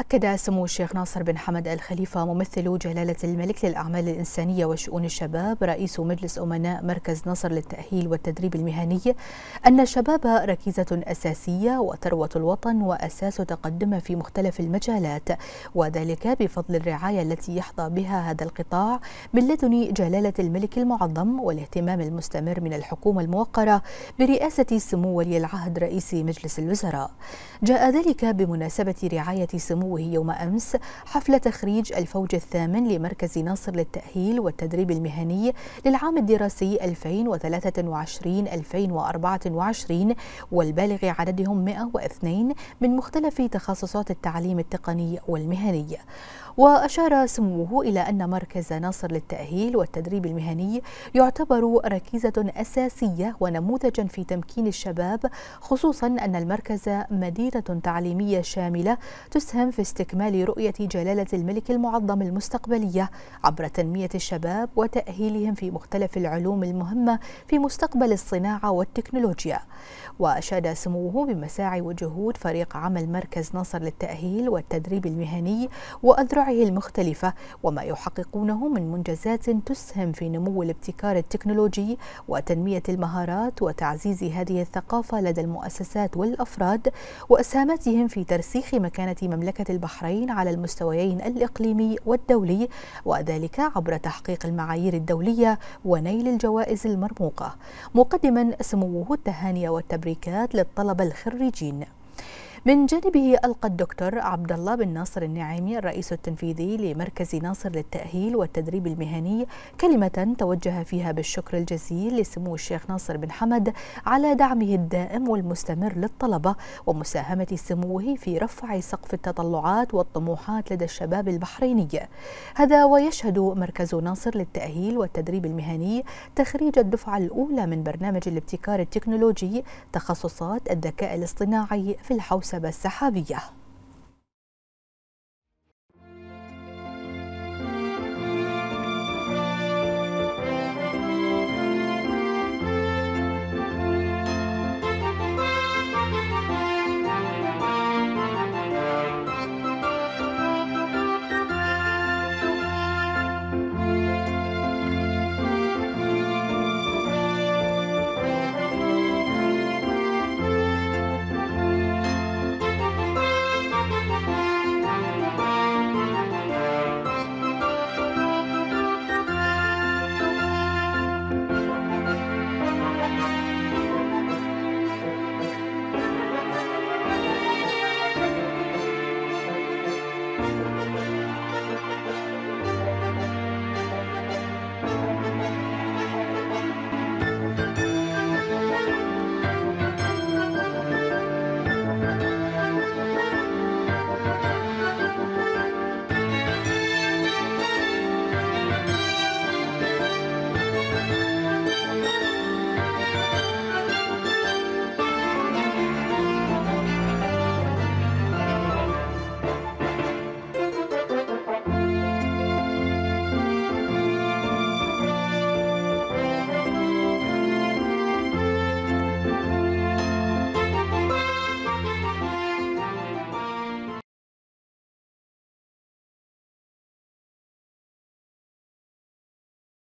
أكد سمو الشيخ ناصر بن حمد الخليفة ممثل جلالة الملك للأعمال الإنسانية وشؤون الشباب رئيس مجلس أمناء مركز نصر للتأهيل والتدريب المهني أن الشباب ركيزة أساسية وثروة الوطن وأساس تقدم في مختلف المجالات وذلك بفضل الرعاية التي يحظى بها هذا القطاع من لدن جلالة الملك المعظم والاهتمام المستمر من الحكومة الموقرة برئاسة سمو ولي العهد رئيس مجلس الوزراء. جاء ذلك بمناسبة رعاية سمو سموه يوم أمس حفل تخريج الفوج الثامن لمركز ناصر للتأهيل والتدريب المهني للعام الدراسي 2023-2024 والبالغ عددهم 102 من مختلف تخصصات التعليم التقني والمهني. وأشار سموه إلى أن مركز ناصر للتأهيل والتدريب المهني يعتبر ركيزة أساسية ونموذجا في تمكين الشباب خصوصا أن المركز مدينة تعليمية شاملة تسهم في استكمال رؤية جلالة الملك المعظم المستقبلية عبر تنمية الشباب وتأهيلهم في مختلف العلوم المهمة في مستقبل الصناعة والتكنولوجيا. وأشاد سموه بمساعي وجهود فريق عمل مركز ناصر للتأهيل والتدريب المهني وأذرعه المختلفة وما يحققونه من منجزات تسهم في نمو الابتكار التكنولوجي وتنمية المهارات وتعزيز هذه الثقافة لدى المؤسسات والأفراد وأسهاماتهم في ترسيخ مكانة مملكة البحرين على المستويين الإقليمي والدولي وذلك عبر تحقيق المعايير الدولية ونيل الجوائز المرموقة مقدما سموه التهاني والتبريكات للطلبة الخريجين. من جانبه ألقى الدكتور عبد الله بن ناصر النعيمي الرئيس التنفيذي لمركز ناصر للتأهيل والتدريب المهني كلمة توجه فيها بالشكر الجزيل لسمو الشيخ ناصر بن حمد على دعمه الدائم والمستمر للطلبة ومساهمة سموه في رفع سقف التطلعات والطموحات لدى الشباب البحريني. هذا ويشهد مركز ناصر للتأهيل والتدريب المهني تخريج الدفعة الأولى من برنامج الابتكار التكنولوجي تخصصات الذكاء الاصطناعي في الحوسبة السحابية.